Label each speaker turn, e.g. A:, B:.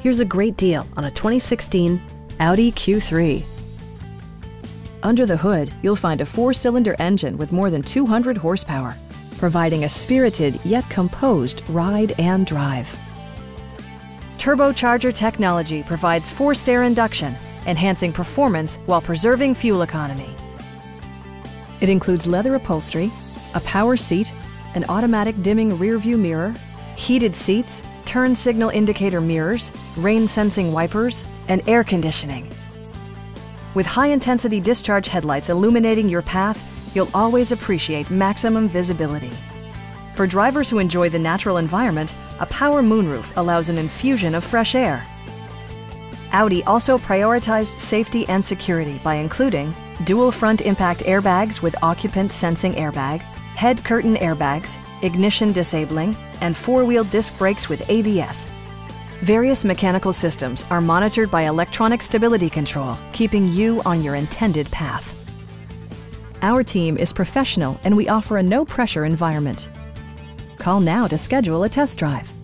A: Here's a great deal on a 2016 Audi Q3. Under the hood, you'll find a four-cylinder engine with more than 200 horsepower, providing a spirited yet composed ride and drive. Turbocharger technology provides forced air induction, enhancing performance while preserving fuel economy. It includes leather upholstery, a power seat, an automatic dimming rearview mirror, heated seats, turn signal indicator mirrors, rain sensing wipers, and air conditioning. With high-intensity discharge headlights illuminating your path, you'll always appreciate maximum visibility. For drivers who enjoy the natural environment, a power moonroof allows an infusion of fresh air. Audi also prioritized safety and security by including dual front impact airbags with occupant sensing airbag, head curtain airbags, ignition disabling, and four-wheel disc brakes with ABS. Various mechanical systems are monitored by electronic stability control, keeping you on your intended path. Our team is professional and we offer a no-pressure environment. Call now to schedule a test drive.